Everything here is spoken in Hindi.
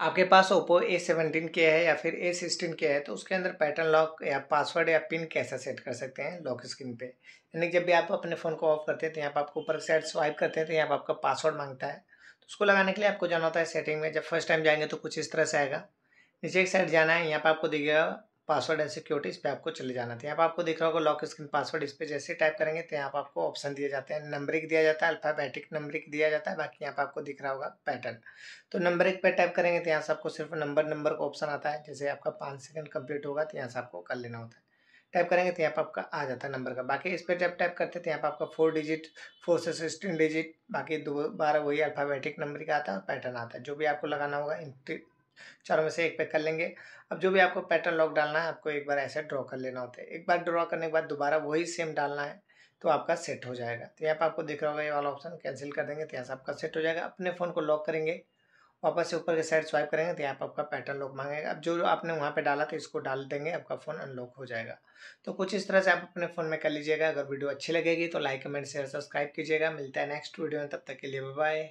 आपके पास ओप्पो ए सेवनटीन के है या फिर ए सिक्सटीन के है? तो उसके अंदर पैटर्न लॉक या पासवर्ड या पिन कैसे सेट कर सकते हैं लॉक स्क्रीन पे? यानी जब भी आप अपने फ़ोन को ऑफ़ करते हैं तो यहाँ पर आपको ऊपर साइड स्वाइप करते हैं तो यहाँ पर आपका पासवर्ड माँगता है। तो उसको लगाने के लिए आपको जाना होता है सेटिंग में। जब फ़र्स्ट टाइम जाएँगे तो कुछ इस तरह से आएगा। नीचे एक साइड जाना है, यहाँ पर आपको दिखेगा पासवर्ड एंड सिक्योरिटी इस पर आपको चले जाना था। यहाँ पर आपको दिख रहा होगा लॉक स्क्रीन पासवर्ड इस पर जैसे टाइप करेंगे तो यहाँ आपको ऑप्शन दिए जाते हैं। नंबरिक दिया जाता है अल्फ़ाबेटिक नंबरिक दिया जाता है। बाकी यहाँ पर आपको दिख रहा होगा पैटर्न तो नंबर एक पर टाइप करेंगे तो यहाँ से आपको सिर्फ़ नंबर नंबर का ऑप्शन आता है। जैसे आपका पाँच सेकंड कंप्लीट होगा तो यहाँ से आपको कर लेना होता है। टाइप करेंगे तो यहाँ पर आपका आ जाता है नंबर का। बाकी इस पर जब टाइप करते हैं तो यहाँ पर आपका फोर डिजिट फोर से सिक्सटीन डिजिट बाकी दो, बारह वही अल्फ़ाबेटिक नंबर का आता है और पैटर्न आता है। जो भी आपको लगाना होगा चारों में से एक पे कर लेंगे। अब जो भी आपको पैटर्न लॉक डालना है, आपको एक बार ऐसे ड्रॉ कर लेना होता है। एक बार ड्रॉ करने के बाद दोबारा वही सेम डालना है तो आपका सेट हो जाएगा। तो यहाँ पर आपको दिख रहा होगा, ये वाला ऑप्शन कैंसिल कर देंगे तो यहाँ से आपका सेट हो जाएगा। अपने फ़ोन को लॉक करेंगे, वापस से ऊपर के साइड स्वाइप करेंगे तो यहाँ पर आपका पैटर्न लॉक मांगेगा। अब जो आपने वहाँ पे डाला तो इसको डाल देंगे, आपका फ़ोन अनलॉक हो जाएगा। तो कुछ इस तरह से आप अपने फ़ोन में कर लीजिएगा। अगर वीडियो अच्छी लगेगी तो लाइक कमेंट शेयर सब्सक्राइब कीजिएगा। मिलता है नेक्स्ट वीडियो में, तब तक के लिए बाय